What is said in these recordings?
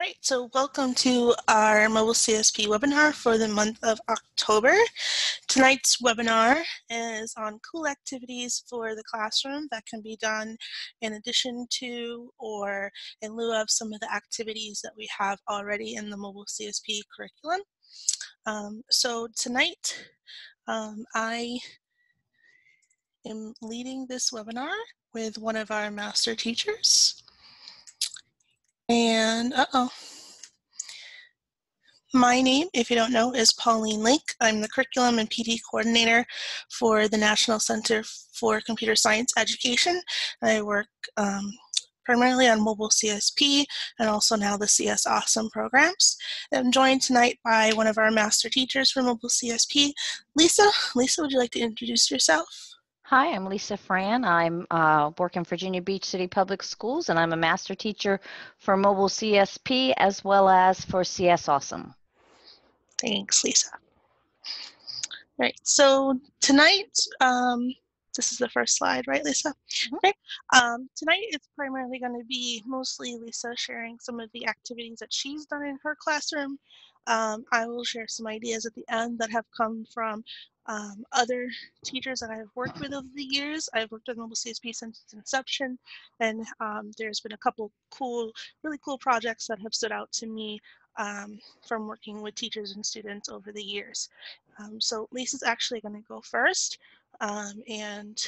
Right, so welcome to our Mobile CSP webinar for the month of October. Tonight's webinar is on cool activities for the classroom that can be done in addition to or in lieu of some of the activities that we have already in the Mobile CSP curriculum. Um, so tonight um, I am leading this webinar with one of our master teachers. And uh-oh. My name, if you don't know, is Pauline Link. I'm the Curriculum and PD Coordinator for the National Center for Computer Science Education. I work um, primarily on mobile CSP and also now the CS Awesome programs. I'm joined tonight by one of our master teachers for mobile CSP, Lisa. Lisa, would you like to introduce yourself? Hi, I'm Lisa Ferran. I'm uh, work in Virginia Beach City Public Schools, and I'm a master teacher for mobile CSP as well as for CS Awesome. Thanks, Lisa. Right, so tonight, um, this is the first slide, right, Lisa? Mm -hmm. Okay. Um, tonight, it's primarily going to be mostly Lisa sharing some of the activities that she's done in her classroom. Um, I will share some ideas at the end that have come from um, other teachers that I've worked with over the years. I've worked with Mobile CSP since its inception, and um, there's been a couple cool, really cool projects that have stood out to me um, from working with teachers and students over the years. Um, so Lisa's actually going to go first, um, and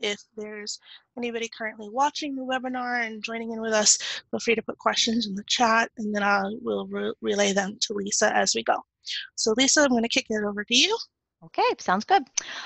if there's anybody currently watching the webinar and joining in with us, feel free to put questions in the chat, and then I will re relay them to Lisa as we go. So Lisa, I'm going to kick it over to you. Okay, sounds good.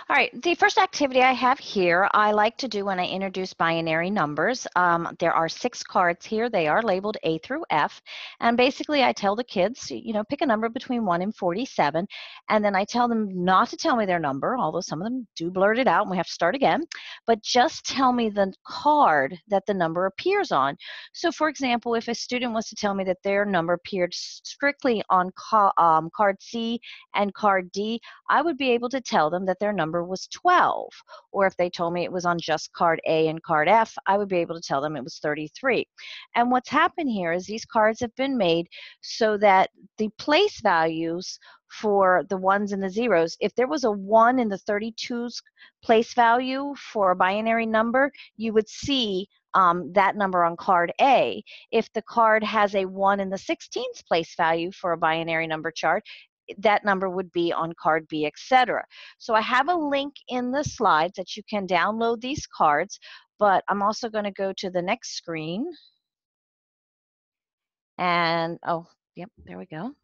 All right, the first activity I have here, I like to do when I introduce binary numbers. Um, there are six cards here. They are labeled A through F. And basically, I tell the kids, you know, pick a number between 1 and 47. And then I tell them not to tell me their number, although some of them do blurt it out and we have to start again. But just tell me the card that the number appears on. So, for example, if a student was to tell me that their number appeared strictly on ca um, card C and card D, I would be able to tell them that their number was 12. Or if they told me it was on just card A and card F, I would be able to tell them it was 33. And what's happened here is these cards have been made so that the place values for the ones and the zeros, if there was a 1 in the 32's place value for a binary number, you would see um, that number on card A. If the card has a 1 in the 16th place value for a binary number chart, that number would be on card B, etc. So I have a link in the slides that you can download these cards, but I'm also going to go to the next screen. And, oh, yep, there we go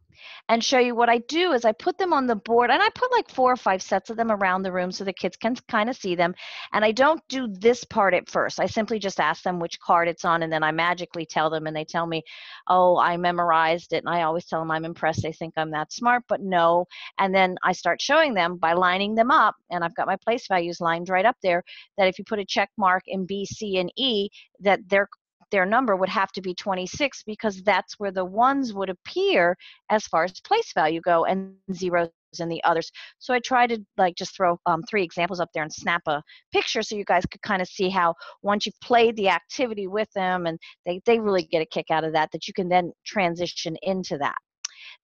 and show you what I do is I put them on the board and I put like four or five sets of them around the room so the kids can kind of see them. And I don't do this part at first. I simply just ask them which card it's on and then I magically tell them and they tell me, oh, I memorized it. And I always tell them I'm impressed. They think I'm that smart, but no. And then I start showing them by lining them up and I've got my place values lined right up there that if you put a check mark in B, C, and E, that they're their number would have to be 26 because that's where the ones would appear as far as place value go and zeros and the others. So I try to like just throw um, three examples up there and snap a picture so you guys could kind of see how once you've played the activity with them and they, they really get a kick out of that, that you can then transition into that.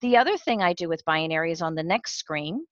The other thing I do with binary is on the next screen.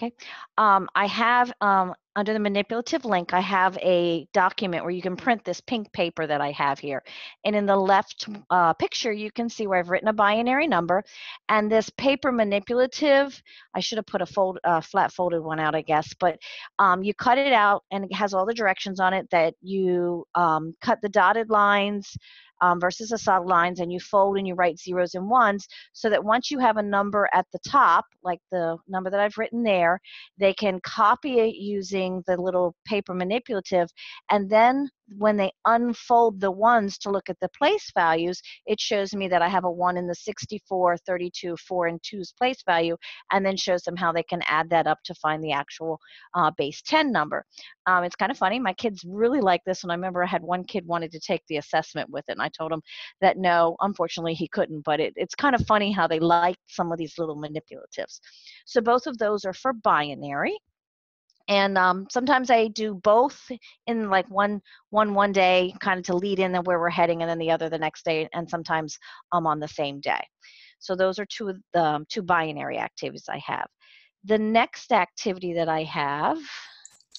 Okay, um, I have um, under the manipulative link, I have a document where you can print this pink paper that I have here. And in the left uh, picture, you can see where I've written a binary number. And this paper manipulative, I should have put a fold, uh, flat folded one out, I guess. But um, you cut it out and it has all the directions on it that you um, cut the dotted lines, um, versus the solid lines and you fold and you write zeros and ones so that once you have a number at the top, like the number that I've written there, they can copy it using the little paper manipulative and then when they unfold the ones to look at the place values, it shows me that I have a 1 in the 64, 32, 4, and 2's place value, and then shows them how they can add that up to find the actual uh, base 10 number. Um, it's kind of funny. My kids really like this, and I remember I had one kid wanted to take the assessment with it, and I told him that no, unfortunately he couldn't, but it, it's kind of funny how they like some of these little manipulatives. So both of those are for binary. And um, sometimes I do both in like one one one day, kind of to lead in where we're heading, and then the other the next day, and sometimes I'm um, on the same day. So those are two of the um, two binary activities I have. The next activity that I have.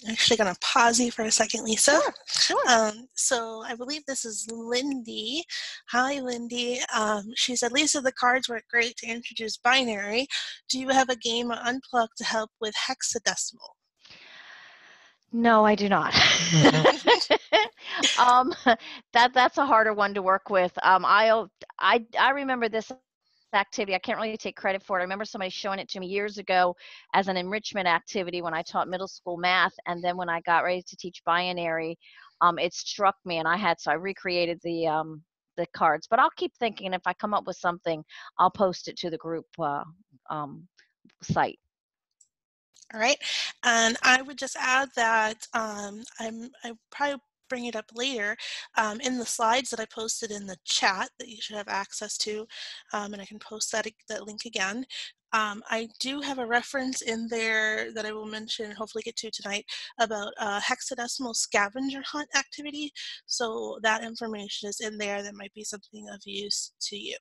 I'm actually going to pause you for a second, Lisa. Sure, sure. Um, so I believe this is Lindy. Hi, Lindy. Um, she said, Lisa, the cards work great to introduce binary. Do you have a game Unplugged to help with hexadecimal? No, I do not. um, that that's a harder one to work with. Um, I I I remember this activity. I can't really take credit for it. I remember somebody showing it to me years ago as an enrichment activity when I taught middle school math, and then when I got ready to teach binary, um, it struck me, and I had so I recreated the um, the cards. But I'll keep thinking. If I come up with something, I'll post it to the group uh, um, site. All right, and I would just add that um, I'm I probably bring it up later um, in the slides that I posted in the chat that you should have access to, um, and I can post that that link again. Um, I do have a reference in there that I will mention and hopefully get to tonight about hexadecimal scavenger hunt activity. So that information is in there that might be something of use to you.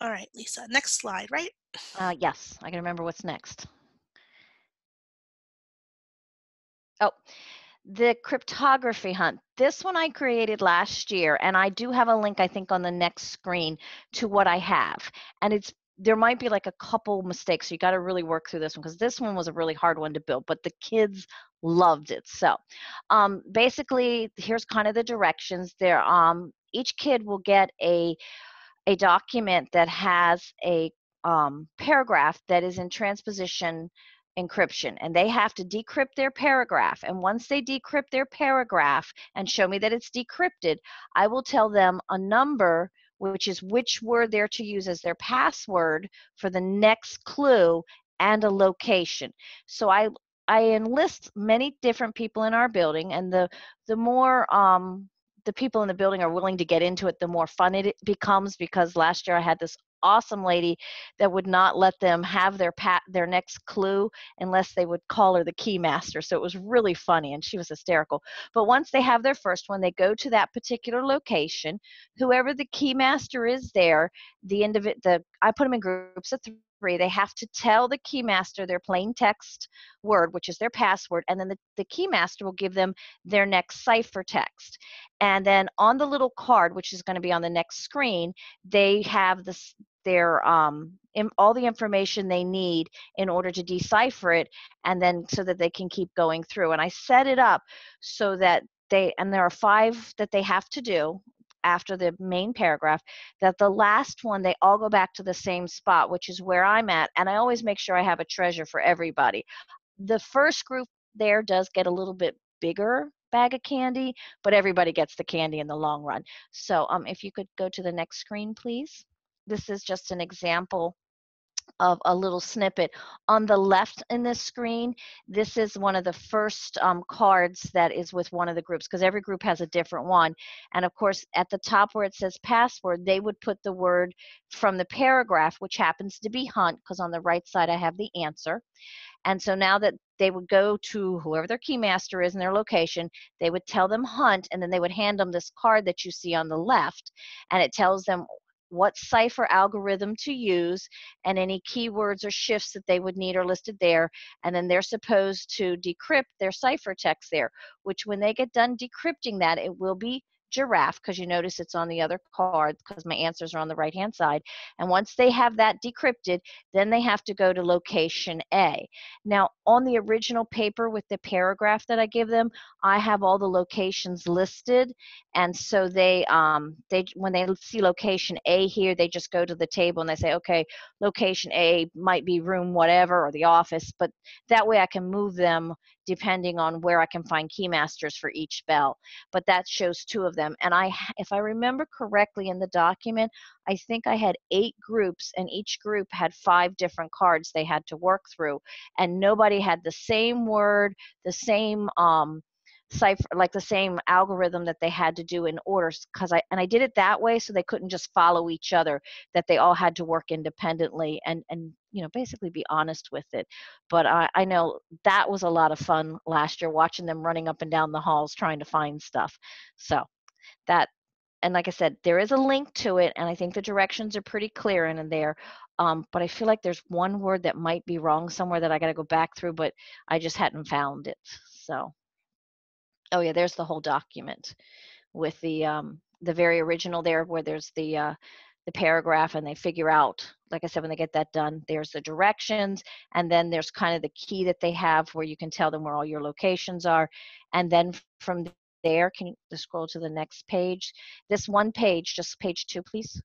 All right, Lisa, next slide, right? Uh, yes, I can remember what's next. Oh, the cryptography hunt. This one I created last year, and I do have a link, I think, on the next screen to what I have. And it's there might be like a couple mistakes. So you got to really work through this one because this one was a really hard one to build, but the kids loved it. So um, basically, here's kind of the directions. There, um, each kid will get a a document that has a um, paragraph that is in transposition encryption and they have to decrypt their paragraph and once they decrypt their paragraph and show me that it's decrypted i will tell them a number which is which word they're to use as their password for the next clue and a location so i i enlist many different people in our building and the the more um the people in the building are willing to get into it, the more fun it becomes. Because last year I had this awesome lady that would not let them have their pat their next clue unless they would call her the key master so it was really funny and she was hysterical. But once they have their first one they go to that particular location. Whoever the key master is there the individ the i put them in groups of three they have to tell the key master their plain text word which is their password and then the, the key master will give them their next cipher text. And then on the little card which is going to be on the next screen they have this their um, in, all the information they need in order to decipher it and then so that they can keep going through. And i set it up so that they and there are five that they have to do after the main paragraph that the last one they all go back to the same spot which is where i'm at and i always make sure i have a treasure for everybody. The first group there does get a little bit bigger bag of candy but everybody gets the candy in the long run. So um, if you could go to the next screen please. This is just an example of a little snippet. On the left in this screen, this is one of the first um, cards that is with one of the groups because every group has a different one. And of course, at the top where it says password, they would put the word from the paragraph, which happens to be hunt because on the right side I have the answer. And so now that they would go to whoever their keymaster is in their location, they would tell them hunt, and then they would hand them this card that you see on the left, and it tells them what cipher algorithm to use, and any keywords or shifts that they would need are listed there. And then they're supposed to decrypt their cipher text there, which when they get done decrypting that, it will be giraffe because you notice it's on the other card because my answers are on the right hand side and once they have that decrypted then they have to go to location A. Now on the original paper with the paragraph that I give them I have all the locations listed and so they um they when they see location A here they just go to the table and they say okay location A might be room whatever or the office but that way I can move them depending on where I can find keymasters for each bell. But that shows two of them. And I, if I remember correctly in the document, I think I had eight groups, and each group had five different cards they had to work through, and nobody had the same word, the same um, cipher like the same algorithm that they had to do in orders because i and i did it that way so they couldn't just follow each other that they all had to work independently and and you know basically be honest with it but I, I know that was a lot of fun last year watching them running up and down the halls trying to find stuff. So that and like i said there is a link to it and i think the directions are pretty clear in there um, but i feel like there's one word that might be wrong somewhere that i got to go back through but i just hadn't found it so. Oh yeah there's the whole document with the um, the very original there where there's the uh, the paragraph and they figure out like i said when they get that done there's the directions and then there's kind of the key that they have where you can tell them where all your locations are and then from there can you scroll to the next page this one page just page two please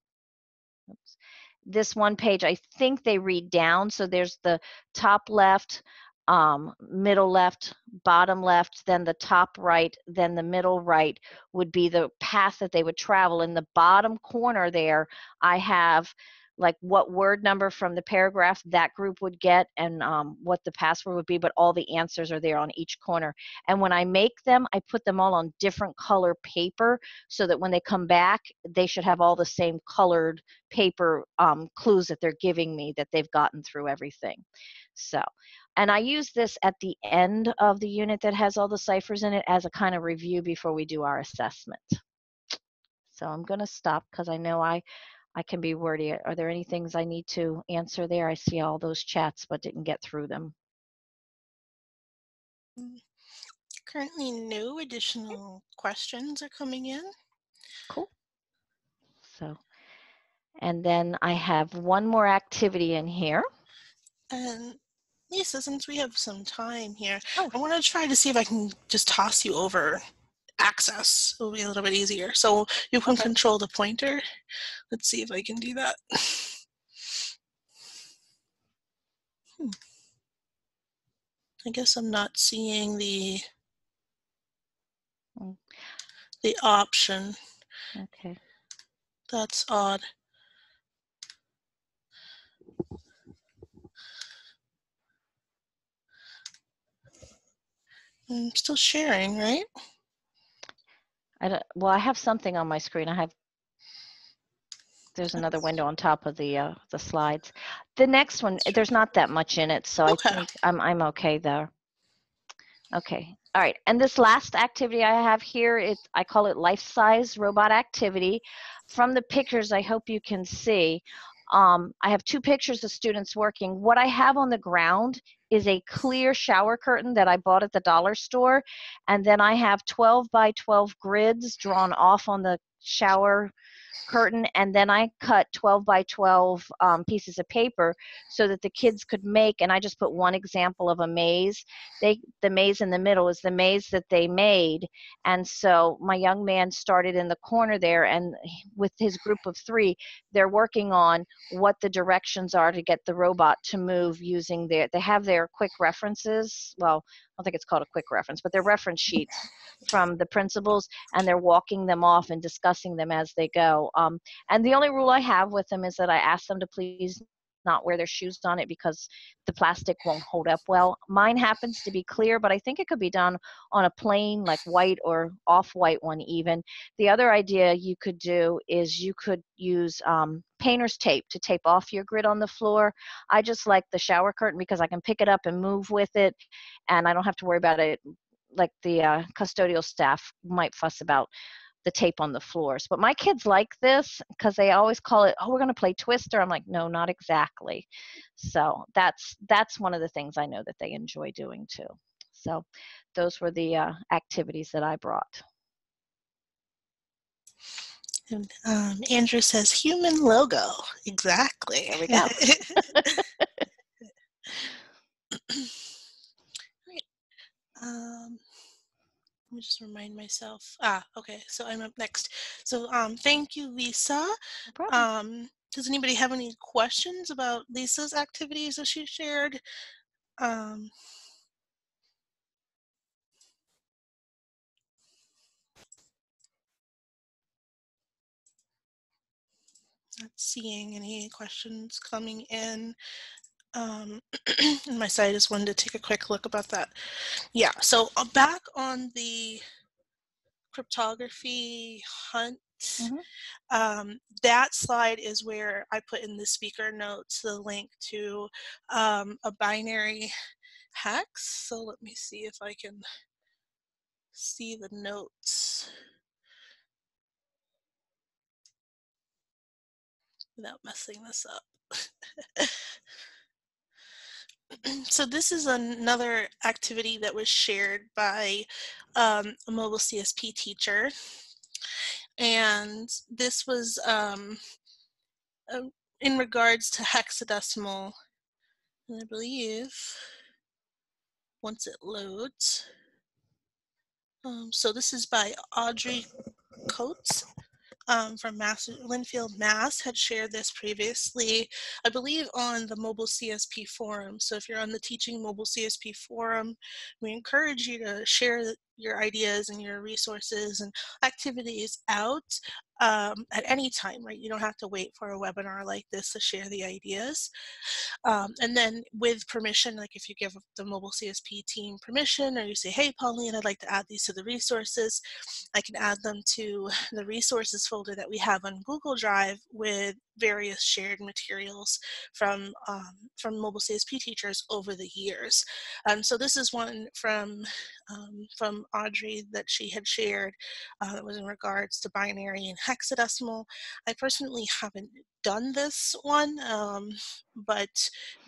Oops. this one page i think they read down so there's the top left um, middle left, bottom left, then the top right, then the middle right would be the path that they would travel. In the bottom corner there, I have like what word number from the paragraph that group would get and um, what the password would be, but all the answers are there on each corner. And when I make them, I put them all on different color paper so that when they come back, they should have all the same colored paper um, clues that they're giving me that they've gotten through everything. So, and I use this at the end of the unit that has all the ciphers in it as a kind of review before we do our assessment. So I'm going to stop because I know I, I can be wordy. Are there any things I need to answer there? I see all those chats but didn't get through them. Mm, currently, no additional questions are coming in. Cool. So, and then I have one more activity in here. And Lisa, since we have some time here, Oh. I want to try to see if I can just toss you over access. It'll be a little bit easier. So you can Okay. control the pointer. Let's see if I can do that. Hmm. I guess I'm not seeing the the option. Okay. That's odd. I'm still sharing, right? I don't, well, I have something on my screen. I have, there's another window on top of the, uh, the slides. The next one, there's not that much in it, so Okay. I think I'm, I'm okay there. Okay, all right. And this last activity I have here, is I call it life-size robot activity. From the pictures, I hope you can see, um, I have two pictures of students working. What I have on the ground is a clear shower curtain that I bought at the dollar store. And then I have 12 by 12 grids drawn off on the shower curtain. And then I cut 12 by 12 um, pieces of paper so that the kids could make, and I just put one example of a maze. They, the maze in the middle is the maze that they made. And so my young man started in the corner there, and with his group of three, they're working on what the directions are to get the robot to move using their, they have their quick references. Well, I don't think it's called a quick reference, but they're reference sheets from the principles, and they're walking them off and discussing them as they go. Um, and the only rule I have with them is that I ask them to please not wear their shoes on it because the plastic won't hold up well. Mine happens to be clear, but I think it could be done on a plain, like white or off-white one even. The other idea you could do is you could use um, painter's tape to tape off your grid on the floor. I just like the shower curtain because I can pick it up and move with it, and I don't have to worry about it like the uh, custodial staff might fuss about the tape on the floors. But my kids like this because they always call it, "Oh, we're going to play Twister." I'm like, "No, not exactly." So that's that's one of the things I know that they enjoy doing too. So those were the uh, activities that I brought. And um, Andrew says human logo. Exactly. There we go. Great. Um, let me just remind myself. Ah, okay. So I'm up next. So um, thank you, Lisa. No. Um, does anybody have any questions about Lisa's activities that she shared? Um, not seeing any questions coming in. Um, and my side just wanted to take a quick look about that. Yeah, so uh, back on the cryptography hunt Mm-hmm. Um, that slide is where I put in the speaker notes the link to um, a binary hex. So let me see if I can see the notes without messing this up. so this is another activity that was shared by um, a mobile CSP teacher. And this was um, uh, in regards to hexadecimal, I believe once it loads. Um, so this is by Audrey Coates um, from Mass, Lynnfield, Mass, had shared this previously, I believe on the Mobile CSP Forum. So if you're on the Teaching Mobile CSP Forum, we encourage you to share your ideas and your resources and activities out um, at any time, right? You don't have to wait for a webinar like this to share the ideas. Um, and then with permission, like if you give the mobile CSP team permission or you say, hey, Pauline, I'd like to add these to the resources, I can add them to the resources folder that we have on Google Drive with various shared materials from um, from mobile CSP teachers over the years. Um, so this is one from um, from Audrey that she had shared uh, that was in regards to binary and hexadecimal. I personally haven't done this one, um, but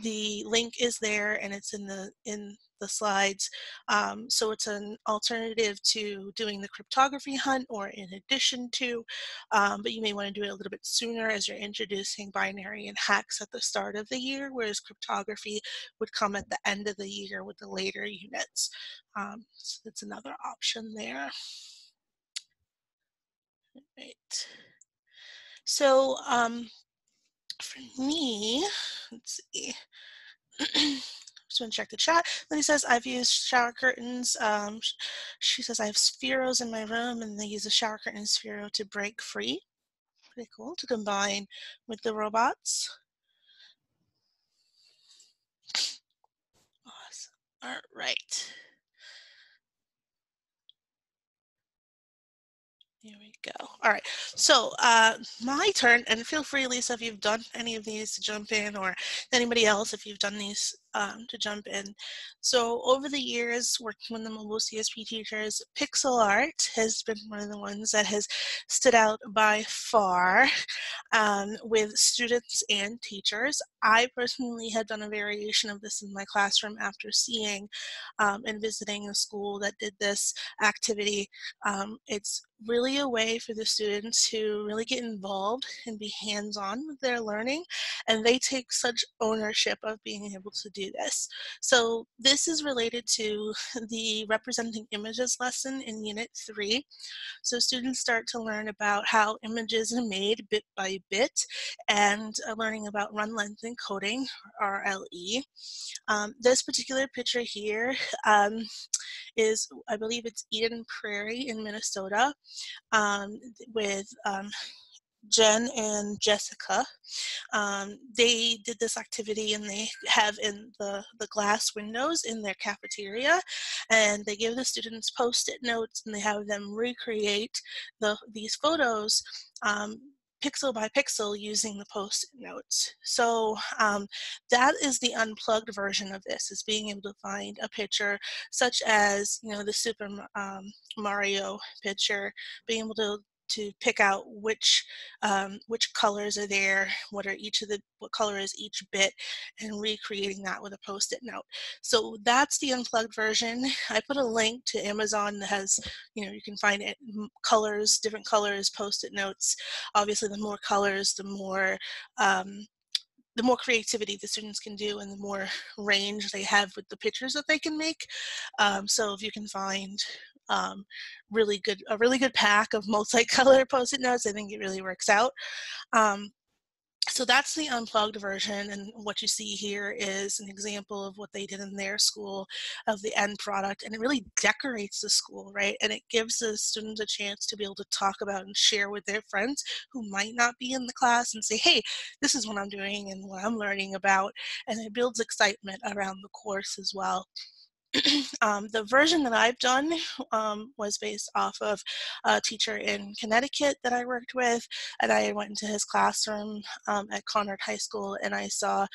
the link is there and it's in the in the slides. Um, so it's an alternative to doing the cryptography hunt or in addition to, um, but you may want to do it a little bit sooner as you're introducing binary and hex at the start of the year, whereas cryptography would come at the end of the year with the later units. Um, so it's another option there. Right. So um, for me, let's see. just want to check the chat. Lily says, I've used shower curtains. Um, she says, I have spheros in my room and they use a shower curtain sphero to break free. Pretty cool to combine with the robots. Awesome. All right. Here we go. All right. So uh, my turn, and feel free, Lisa, if you've done any of these to jump in, or anybody else, if you've done these um, to jump in. So over the years, working with the mobile CSP teachers, pixel art has been one of the ones that has stood out by far um, with students and teachers. I personally had done a variation of this in my classroom after seeing um, and visiting a school that did this activity. Um, it's really a way for the students to really get involved and be hands-on with their learning and they take such ownership of being able to do this. So this is related to the representing images lesson in unit three. So students start to learn about how images are made bit by bit and uh, learning about run length encoding, RLE. Um, this particular picture here um, is, I believe it's Eden Prairie in Minnesota um, with um, Jen and Jessica. Um, they did this activity and they have in the, the glass windows in their cafeteria and they give the students post-it notes and they have them recreate the, these photos um, pixel by pixel using the post-it notes. So um, that is the unplugged version of this, is being able to find a picture such as, you know, the Super um, Mario picture, being able to to pick out which um, which colors are there, what are each of the what color is each bit, and recreating that with a post-it note. So that's the unplugged version. I put a link to Amazon that has, you know, you can find it colors, different colors, post-it notes. Obviously, the more colors, the more um, the more creativity the students can do and the more range they have with the pictures that they can make. Um, so if you can find um, really good a really good pack of multicolor post-it notes. I think it really works out. Um, so that's the unplugged version and what you see here is an example of what they did in their school of the end product and it really decorates the school right and it gives the students a chance to be able to talk about and share with their friends who might not be in the class and say hey this is what i'm doing and what i'm learning about and it builds excitement around the course as well um, the version that I've done um, was based off of a teacher in Connecticut that I worked with, and I went into his classroom um, at Conard High School, and I saw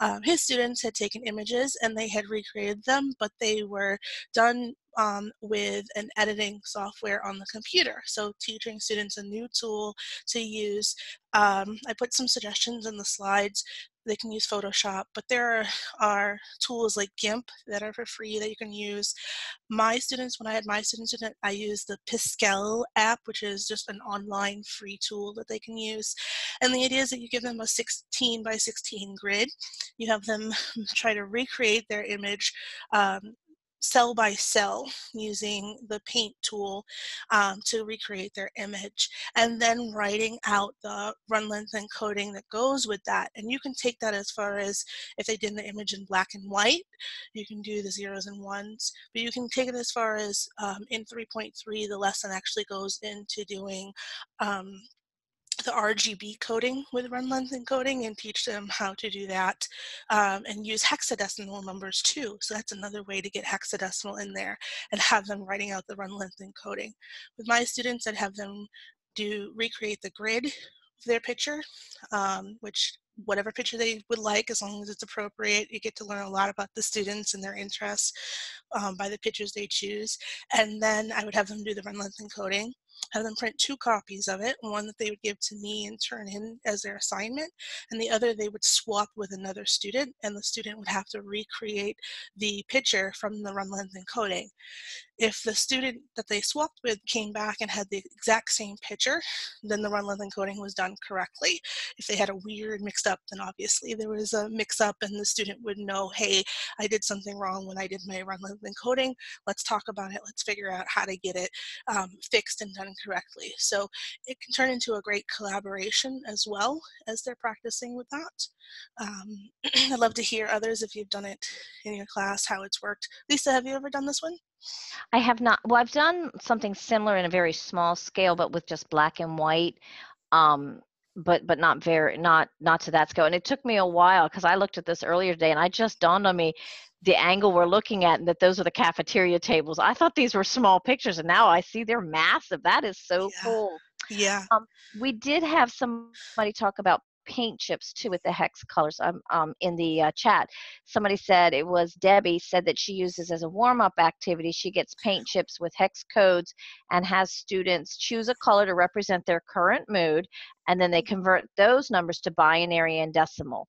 um, his students had taken images and they had recreated them, but they were done um, with an editing software on the computer. So teaching students a new tool to use. Um, I put some suggestions in the slides. They can use Photoshop, but there are, are, tools like GIMP that are for free that you can use. My students, when I had my students in it, I used the Piskel app, which is just an online free tool that they can use. And the idea is that you give them a 16 by 16 grid. You have them try to recreate their image um, cell by cell using the paint tool um, to recreate their image and then writing out the run length encoding that goes with that and you can take that as far as if they did the image in black and white you can do the zeros and ones but you can take it as far as um, in 3.3 the lesson actually goes into doing um, the RGB coding with run length encoding and teach them how to do that um, and use hexadecimal numbers too. So that's another way to get hexadecimal in there and have them writing out the run length encoding. With my students, I'd have them do recreate the grid of their picture, um, which whatever picture they would like as long as it's appropriate. You get to learn a lot about the students and their interests um, by the pictures they choose. And then I would have them do the run length encoding have them print two copies of it, one that they would give to me and turn in as their assignment, and the other they would swap with another student, and the student would have to recreate the picture from the run length encoding. If the student that they swapped with came back and had the exact same picture, then the run length encoding was done correctly. If they had a weird mixed up, then obviously there was a mix up and the student would know, hey, I did something wrong when I did my run length encoding. Let's talk about it. Let's figure out how to get it um, fixed and correctly. So it can turn into a great collaboration as well as they're practicing with that. Um, I'd love to hear others if you've done it in your class, how it's worked. Lisa, have you ever done this one? I have not. Well, I've done something similar in a very small scale, but with just black and white. Um, but but not very not not to that scale. And it took me a while because I looked at this earlier today, and I just dawned on me the angle we're looking at and that those are the cafeteria tables. I thought these were small pictures, and now I see they're massive. That is so yeah. cool. Yeah. Um, we did have somebody talk about paint chips too with the hex colors um, um, in the uh, chat. Somebody said it was Debbie said that she uses as a warm up activity. She gets paint chips with hex codes and has students choose a color to represent their current mood, and then they convert those numbers to binary and decimal.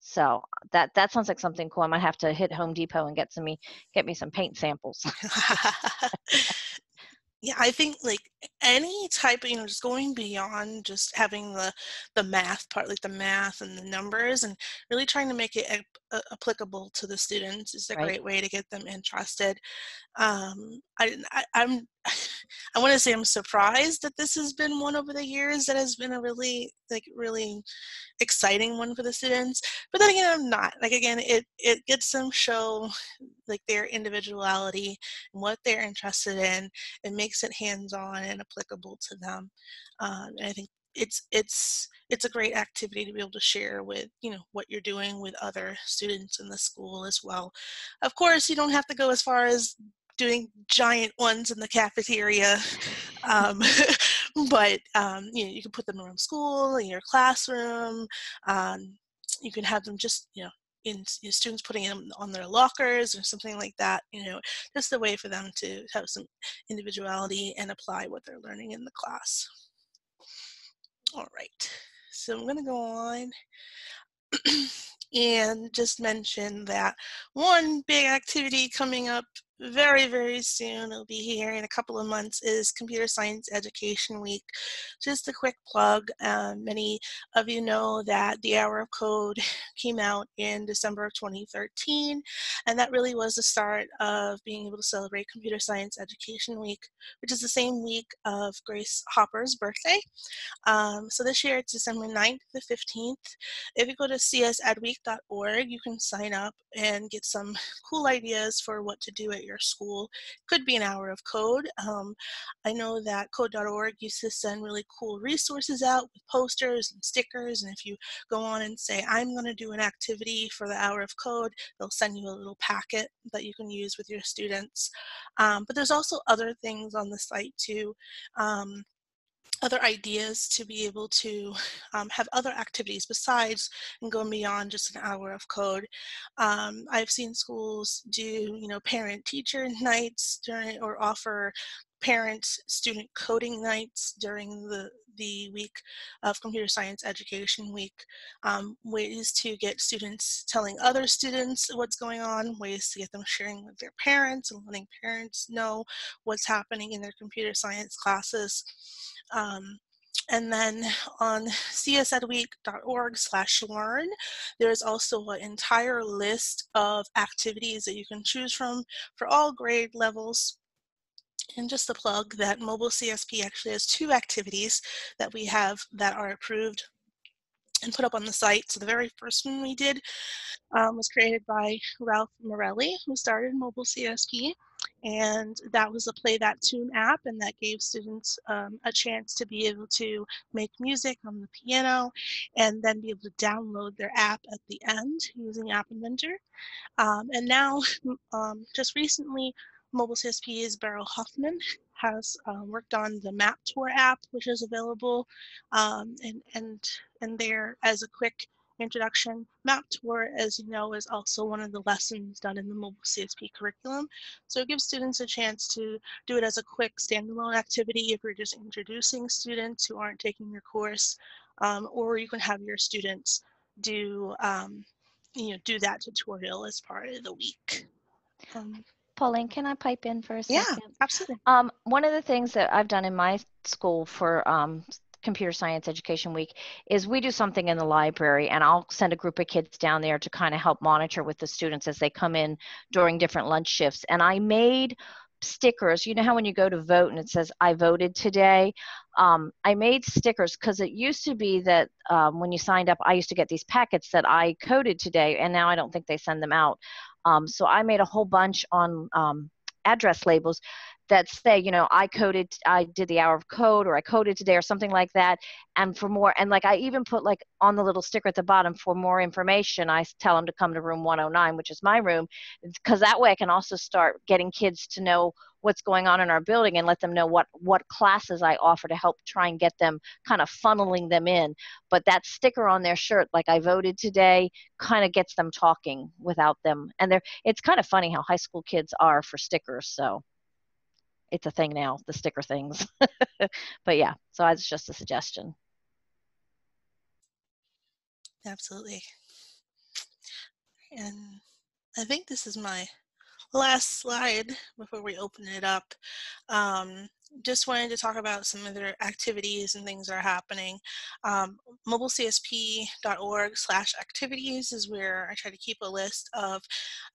So that that sounds like something cool. I might have to hit Home Depot and get some me get me some paint samples. yeah i think like any type of you know just going beyond just having the the math part like the math and the numbers and really trying to make it a, applicable to the students is a right. great way to get them interested. Um i, I i'm i want to say i'm surprised that this has been one over the years that has been a really like really exciting one for the students but then again i'm not. Like again it it gets them show like their individuality and what they're interested in. It makes it hands-on and applicable to them. Um, and i think it's it's it's a great activity to be able to share with you know what you're doing with other students in the school as well. Of course you don't have to go as far as doing giant ones in the cafeteria um, but um, you know you can put them around school in your classroom um, you can have them just you know in you know, students putting them on their lockers or something like that you know just a way for them to have some individuality and apply what they're learning in the class all right. So i'm going to go on and just mention that one big activity coming up very, very soon, it'll be here in a couple of months, is Computer Science Education Week. Just a quick plug. Um, many of you know that the Hour of Code came out in December of 2013, and that really was the start of being able to celebrate Computer Science Education Week, which is the same week of Grace Hopper's birthday. Um, so this year it's December 9th to 15th. If you go to csedweek.org, you can sign up and get some cool ideas for what to do at your your school. Could be an hour of code. Um, I know that code.org used to send really cool resources out with posters and stickers. And if you go on and say, I'm going to do an activity for the hour of code, they'll send you a little packet that you can use with your students. Um, but there's also other things on the site too. Um, other ideas to be able to um, have other activities besides and going beyond just an hour of code. Um, I've seen schools do, you know, parent teacher nights during or offer parent student coding nights during the, the week of computer science education week um, ways to get students telling other students what's going on ways to get them sharing with their parents and letting parents know what's happening in their computer science classes um, and then on csedweek.org slash learn, there's also an entire list of activities that you can choose from for all grade levels. And just a plug that mobile CSP actually has two activities that we have that are approved and put up on the site. So the very first one we did um, was created by Ralph Morelli, who started Mobile CSP and that was a play that tune app and that gave students um, a chance to be able to make music on the piano and then be able to download their app at the end using app inventor um, and now um, just recently mobile csp's beryl hoffman has uh, worked on the map tour app which is available um, and and and there as a quick introduction. Map Tour, as you know, is also one of the lessons done in the mobile CSP curriculum. So it gives students a chance to do it as a quick standalone activity if you're just introducing students who aren't taking your course, um, or you can have your students do, um, you know, do that tutorial as part of the week. Um, Pauline, can I pipe in for a second? Yeah, absolutely. Um, one of the things that I've done in my school for um, computer science education week is we do something in the library and i'll send a group of kids down there to kind of help monitor with the students as they come in during different lunch shifts and i made stickers you know how when you go to vote and it says i voted today um, i made stickers because it used to be that um, when you signed up i used to get these packets that i coded today and now i don't think they send them out um, so i made a whole bunch on um, address labels that say, you know, I coded, I did the hour of code or I coded today or something like that. And for more, and like I even put like on the little sticker at the bottom for more information, I tell them to come to room 109, which is my room, because that way I can also start getting kids to know what's going on in our building and let them know what what classes I offer to help try and get them kind of funneling them in. But that sticker on their shirt, like I voted today, kind of gets them talking without them. And they're it's kind of funny how high school kids are for stickers. So it's a thing now, the sticker things. but yeah, so it's just a suggestion. Absolutely. And I think this is my last slide before we open it up. Um, just wanted to talk about some of their activities and things that are happening. Um, mobilecsp.org slash activities is where I try to keep a list of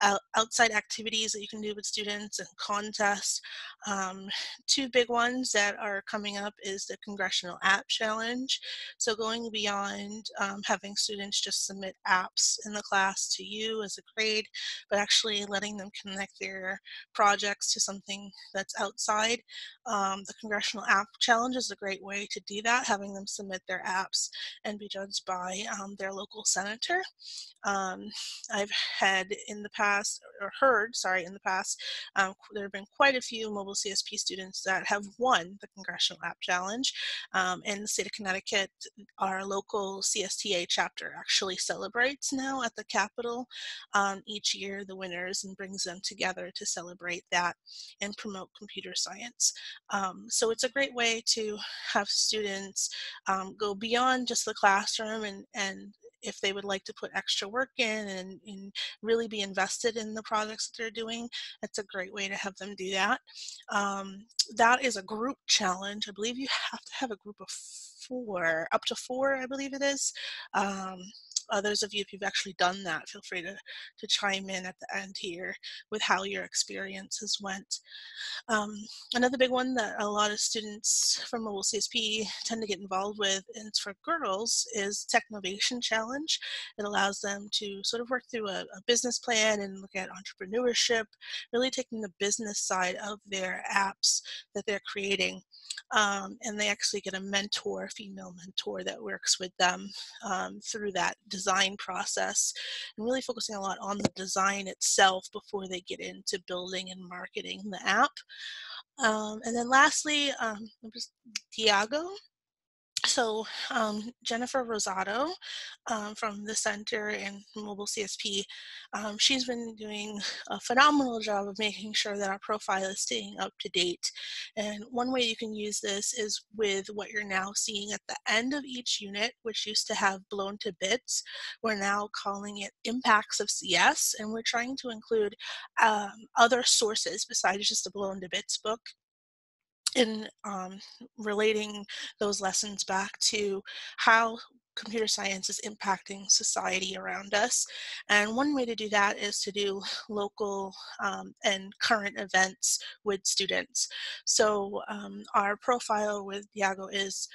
uh, outside activities that you can do with students and contests. Um, two big ones that are coming up is the Congressional App Challenge. So going beyond um, having students just submit apps in the class to you as a grade, but actually letting them connect their projects to something that's outside. Um, um, the Congressional App Challenge is a great way to do that, having them submit their apps and be judged by um, their local senator. Um, I've had in the past, or heard, sorry, in the past, um, there have been quite a few mobile CSP students that have won the Congressional App Challenge. Um, in the state of Connecticut, our local CSTA chapter actually celebrates now at the Capitol um, each year the winners and brings them together to celebrate that and promote computer science. Um, so it's a great way to have students um, go beyond just the classroom and, and if they would like to put extra work in and, and, really be invested in the projects that they're doing, it's a great way to have them do that. Um, that is a group challenge. I believe you have to have a group of four, up to four, I believe it is. Um, others of you, if you've actually done that, feel free to, to chime in at the end here with how your experiences went. Um, another big one that a lot of students from Mobile CSP tend to get involved with, and it's for girls, is Technovation Challenge. It allows them to sort of work through a, a business plan and look at entrepreneurship, really taking the business side of their apps that they're creating. Um, and they actually get a mentor, female mentor that works with them um, through that design process and really focusing a lot on the design itself before they get into building and marketing the app. Um, and then lastly, um, Diago so um, Jennifer Rosado um, from the center and mobile CSP, um, she's been doing a phenomenal job of making sure that our profile is staying up to date. And one way you can use this is with what you're now seeing at the end of each unit, which used to have blown to bits. We're now calling it impacts of CS, and we're trying to include um, other sources besides just the blown to bits book in um, relating those lessons back to how computer science is impacting society around us. And one way to do that is to do local um, and current events with students. So um, our profile with Diago is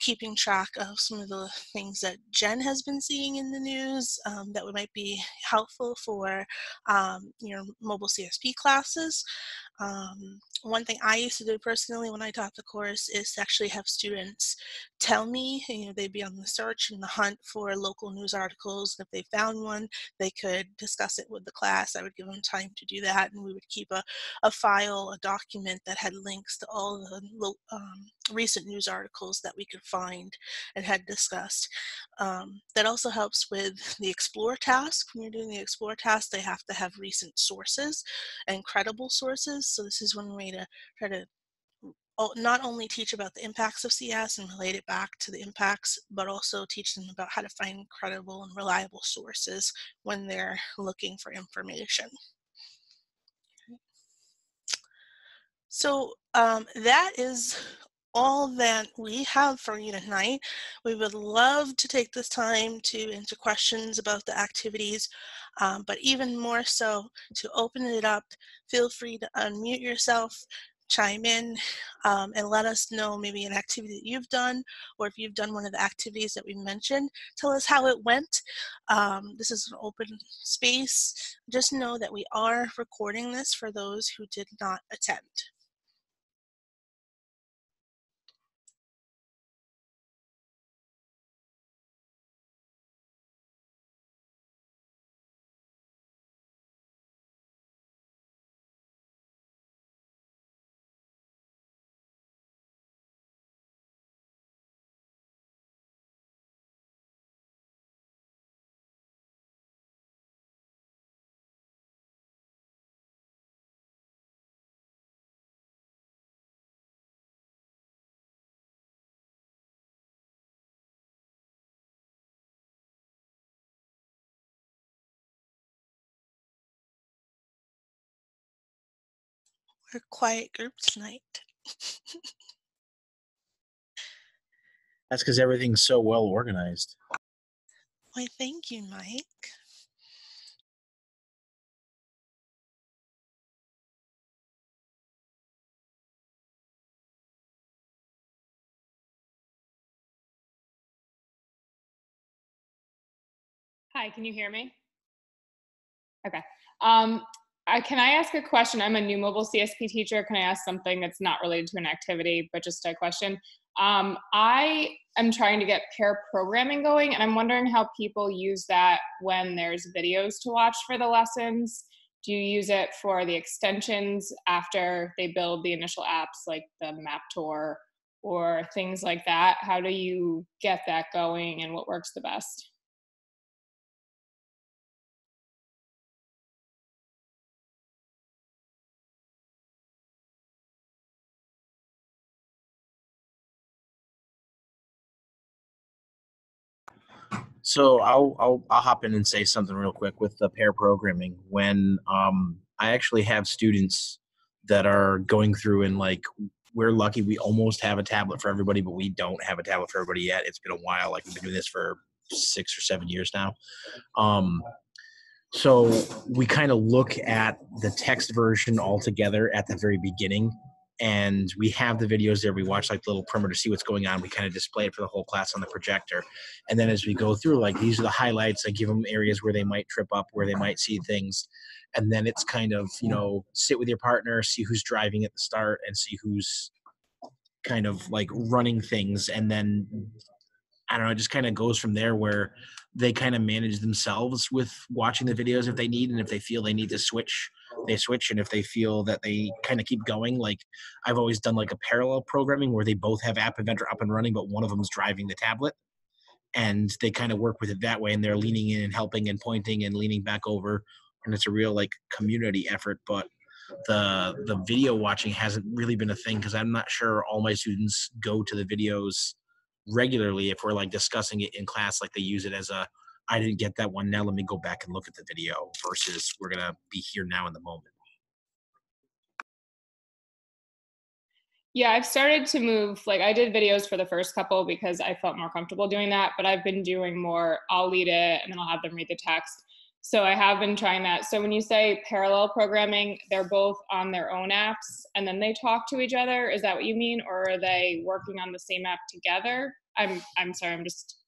keeping track of some of the things that Jen has been seeing in the news um, that might be helpful for um, your mobile CSP classes. Um, one thing I used to do personally when I taught the course is to actually have students tell me, you know, they'd be on the search and the hunt for local news articles. If they found one, they could discuss it with the class. I would give them time to do that, and we would keep a, a file, a document that had links to all the um, recent news articles that we could find and had discussed. Um, that also helps with the explore task. When you're doing the explore task, they have to have recent sources and credible sources. So this is one way to try to not only teach about the impacts of CS and relate it back to the impacts, but also teach them about how to find credible and reliable sources when they're looking for information. So um, that is all that we have for you tonight. We would love to take this time to answer questions about the activities, um, but even more so to open it up. Feel free to unmute yourself, chime in, um, and let us know maybe an activity that you've done, or if you've done one of the activities that we mentioned, tell us how it went. Um, this is an open space. Just know that we are recording this for those who did not attend. We're a quiet group tonight. That's because everything's so well organized. Why, thank you, Mike. Hi, can you hear me? Okay. Um, I, can I ask a question? I'm a new mobile CSP teacher. Can I ask something that's not related to an activity, but just a question? Um, I am trying to get pair programming going, and I'm wondering how people use that when there's videos to watch for the lessons. Do you use it for the extensions after they build the initial apps like the map tour or things like that? How do you get that going and what works the best? So I'll, I'll I'll hop in and say something real quick with the pair programming. When um, I actually have students that are going through and like we're lucky we almost have a tablet for everybody, but we don't have a tablet for everybody yet. It's been a while. Like we've been doing this for six or seven years now. Um, so we kind of look at the text version all together at the very beginning and we have the videos there. We watch like the little primer to see what's going on. We kind of display it for the whole class on the projector. And then as we go through, like these are the highlights. I give them areas where they might trip up, where they might see things. And then it's kind of, you know, sit with your partner, see who's driving at the start and see who's kind of like running things. And then I don't know, it just kind of goes from there where they kind of manage themselves with watching the videos if they need and if they feel they need to switch they switch and if they feel that they kind of keep going like i've always done like a parallel programming where they both have app inventor up and running but one of them is driving the tablet and they kind of work with it that way and they're leaning in and helping and pointing and leaning back over and it's a real like community effort but the the video watching hasn't really been a thing because i'm not sure all my students go to the videos regularly if we're like discussing it in class like they use it as a I didn't get that one. Now let me go back and look at the video versus we're going to be here now in the moment. Yeah, I've started to move. Like, I did videos for the first couple because I felt more comfortable doing that, but I've been doing more, I'll lead it and then I'll have them read the text. So I have been trying that. So when you say parallel programming, they're both on their own apps and then they talk to each other. Is that what you mean? Or are they working on the same app together? I'm I'm sorry, I'm just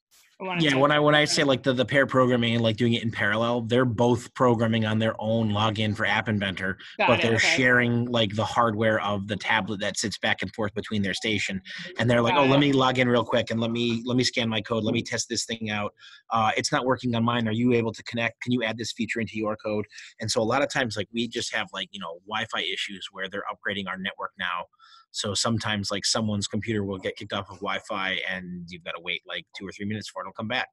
yeah when i when i say like the, the pair programming and like doing it in parallel they're both programming on their own login for app inventor Got but it, they're okay. sharing like the hardware of the tablet that sits back and forth between their station. And they're like Got oh it. let me log in real quick and let me let me scan my code. Let me test this thing out. Uh, it's not working on mine. Are you able to connect? Can you add this feature into your code? And so a lot of times like we just have like you know wi-fi issues where they're upgrading our network now so sometimes like someone's computer will get kicked off of Wi-Fi and you've got to wait like two or three minutes for it to come back.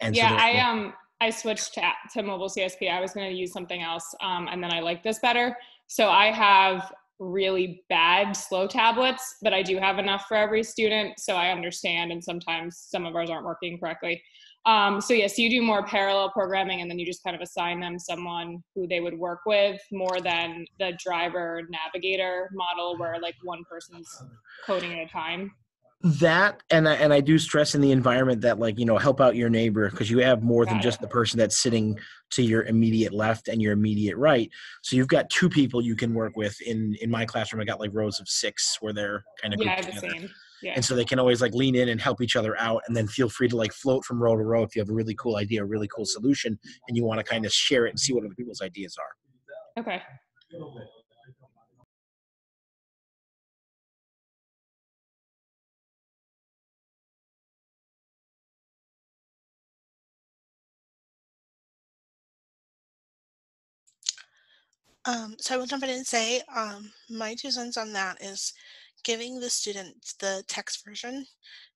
And yeah, so I um I switched to, to mobile CSP. I was going to use something else, um, and then I like this better. So I have really bad slow tablets, but I do have enough for every student, so I understand. And sometimes some of ours aren't working correctly. Um, so yes, you do more parallel programming and then you just kind of assign them someone who they would work with more than the driver navigator model where like one person's coding at a time. That and I, and I do stress in the environment that like you know help out your neighbor because you have more got than it. just the person that's sitting to your immediate left and your immediate right. So you've got two people you can work with. In in my classroom, I got like rows of six where they're kind of yeah, the same. Yeah. And so they can always like lean in and help each other out and then feel free to like float from row to row if you have a really cool idea, a really cool solution, and you want to kind of share it and see what other people's ideas are. Okay. Um, so I will jump in and say um, my two cents on that is giving the students the text version,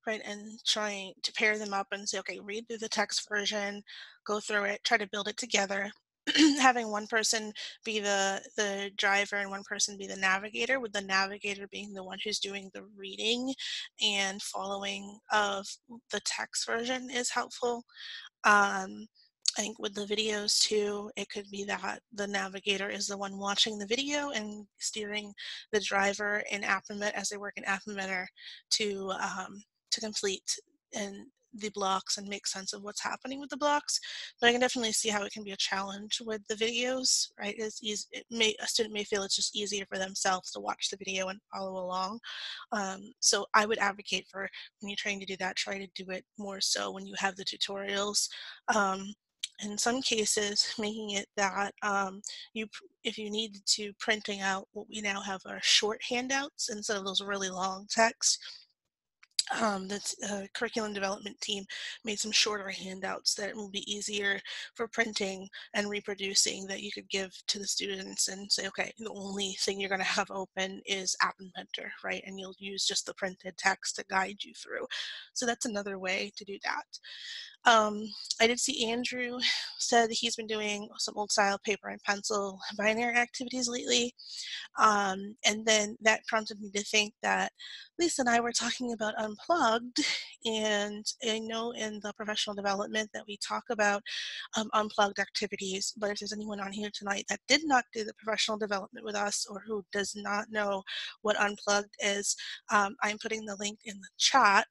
right, and trying to pair them up and say, okay, read through the text version, go through it, try to build it together. having one person be the the driver and one person be the navigator with the navigator being the one who's doing the reading and following of the text version is helpful um, think with the videos too, it could be that the navigator is the one watching the video and steering the driver in App as they work in App to um, to complete and the blocks and make sense of what's happening with the blocks. But I can definitely see how it can be a challenge with the videos, right? It's easy, it may, a student may feel it's just easier for themselves to watch the video and follow along. Um, so I would advocate for when you're trying to do that, try to do it more so when you have the tutorials. Um, in some cases making it that um, you if you needed to printing out what we now have are short handouts instead of those really long texts um, the uh, curriculum development team made some shorter handouts that will be easier for printing and reproducing that you could give to the students and say, okay, the only thing you're going to have open is App Inventor, right? And you'll use just the printed text to guide you through. So that's another way to do that. Um, I did see Andrew said he's been doing some old style paper and pencil binary activities lately. Um, and then that prompted me to think that Lisa and I were talking about Unplugged. And I know in the professional development that we talk about um, Unplugged activities. But if there's anyone on here tonight that did not do the professional development with us or who does not know what Unplugged is, um, I'm putting the link in the chat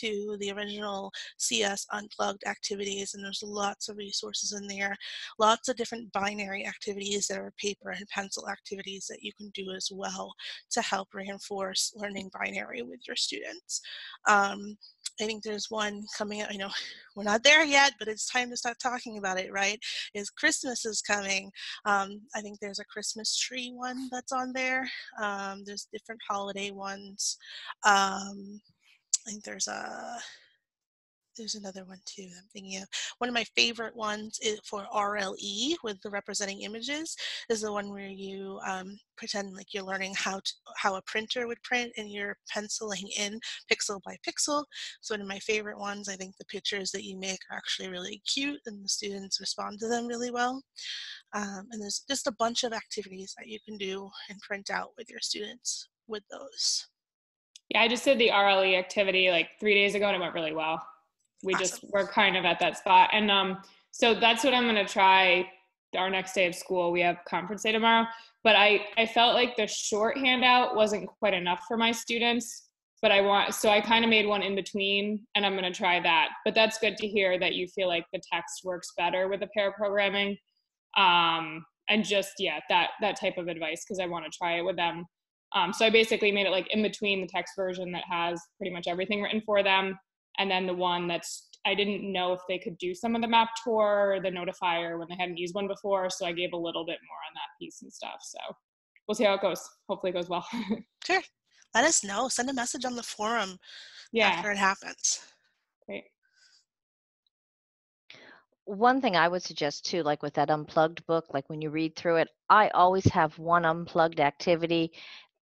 to the original CS Unplugged activities, and there's lots of resources in there. Lots of different binary activities that are paper and pencil activities that you can do as well to help reinforce learning binary with your students. Um, I think there's one coming up. I know we're not there yet, but it's time to start talking about it, right? Is Christmas is coming. Um, I think there's a Christmas tree one that's on there. Um, there's different holiday ones. Um, I think there's a there's another one too I'm thinking of. One of my favorite ones is for RLE with the representing images is the one where you um, pretend like you're learning how to, how a printer would print and you're penciling in pixel by pixel. So one of my favorite ones, I think the pictures that you make are actually really cute and the students respond to them really well. Um, and there's just a bunch of activities that you can do and print out with your students with those. Yeah, I just did the RLE activity like three days ago and it went really well we Awesome. just we're kind of at that spot. And um so that's what i'm going to try our next day of school. We have conference day tomorrow. But i i felt like the short handout wasn't quite enough for my students. But i want so i kind of made one in between and i'm going to try that. But that's good to hear that you feel like the text works better with the pair programming um and just yeah that that type of advice because i want to try it with them. Um, so i basically made it like in between the text version that has pretty much everything written for them and then the one that's I didn't know if they could do some of the map tour or the notifier when they hadn't used one before, so I gave a little bit more on that piece and stuff. So we'll see how it goes. Hopefully, it goes well. Sure. Let us know. Send a message on the forum yeah, after it happens. great. One thing I would suggest too, like with that unplugged book, like when you read through it, I always have one unplugged activity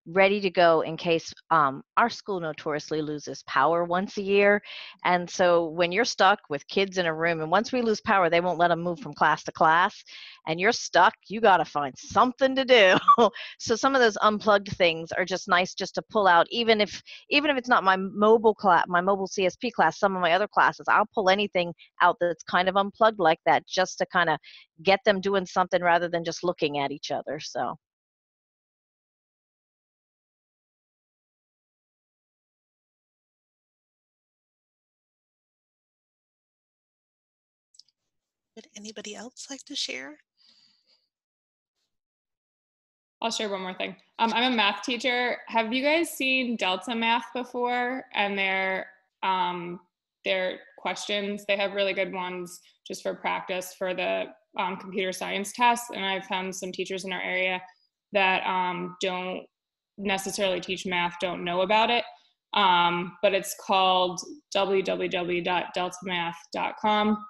ready to go in case um, our school notoriously loses power once a year. And so when you're stuck with kids in a room, and once we lose power, they won't let them move from class to class, and you're stuck, you got to find something to do. so some of those unplugged things are just nice just to pull out, even if even if it's not my mobile class, my mobile CSP class, some of my other classes, I'll pull anything out that's kind of unplugged like that just to kind of get them doing something rather than just looking at each other. So. Would anybody else like to share? I'll share one more thing. Um, I'm a math teacher. Have you guys seen Delta Math before? And their um, their questions. They have really good ones just for practice for the um, computer science tests. And I've found some teachers in our area that um, don't necessarily teach math, don't know about it. Um, but it's called www.deltamath.com.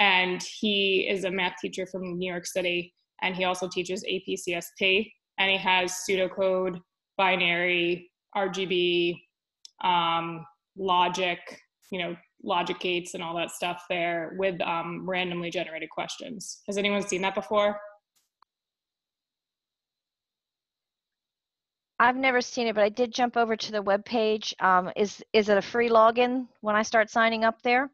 And he is a math teacher from New York City, and he also teaches APCSP. And he has pseudocode, binary, RGB, um, logic, you know, logic gates and all that stuff there with um, randomly generated questions. Has anyone seen that before? I've never seen it, but I did jump over to the web page. Um, is is it a free login when I start signing up there?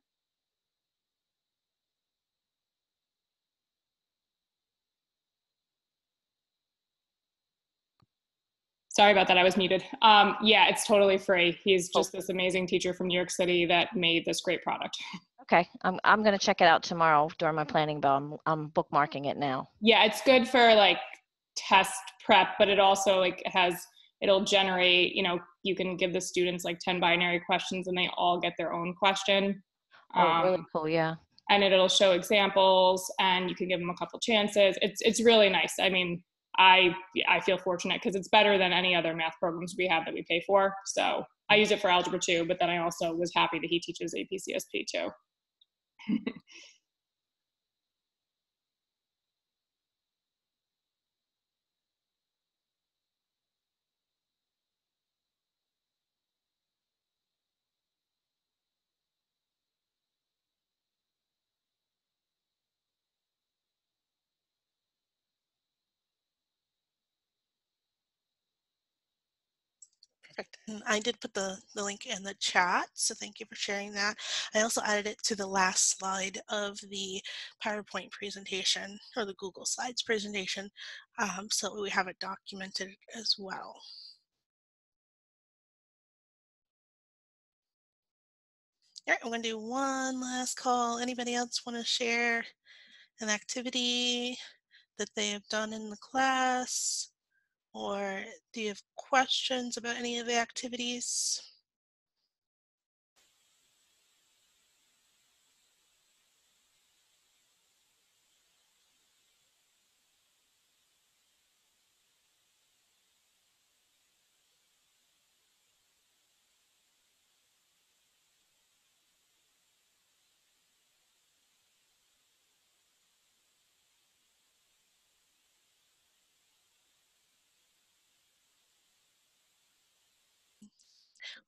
Sorry about that. I was muted. Um, yeah, it's totally free. He's just this amazing teacher from New York City that made this great product. Okay, I'm I'm gonna check it out tomorrow during my planning bell. I'm, I'm bookmarking it now. Yeah, it's good for like test prep, but it also like has it'll generate. You know, you can give the students like ten binary questions, and they all get their own question. Oh, really Um, cool. Yeah. and it'll show examples and you can give them a couple chances it's it's really nice i mean i i feel fortunate because it's better than any other math programs we have that we pay for. So i use it for algebra too but then i also was happy that he teaches apcsp too And I did put the, the link in the chat, so thank you for sharing that. I also added it to the last slide of the PowerPoint presentation or the Google Slides presentation, um, so we have it documented as well. All right, I'm going to do one last call. Anybody else want to share an activity that they have done in the class? Or do you have questions about any of the activities?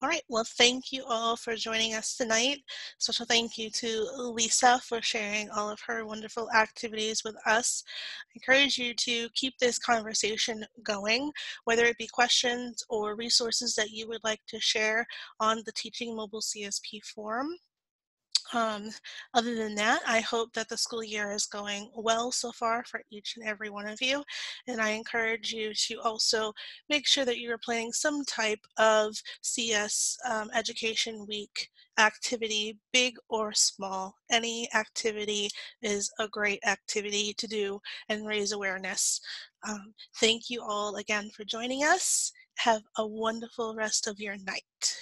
All right, well, thank you all for joining us tonight. Special thank you to Lisa for sharing all of her wonderful activities with us. I encourage you to keep this conversation going, whether it be questions or resources that you would like to share on the Teaching Mobile CSP forum. Um, other than that, I hope that the school year is going well so far for each and every one of you. And I encourage you to also make sure that you're planning some type of CS um, Education Week activity, big or small. Any activity is a great activity to do and raise awareness. Um, thank you all again for joining us. Have a wonderful rest of your night.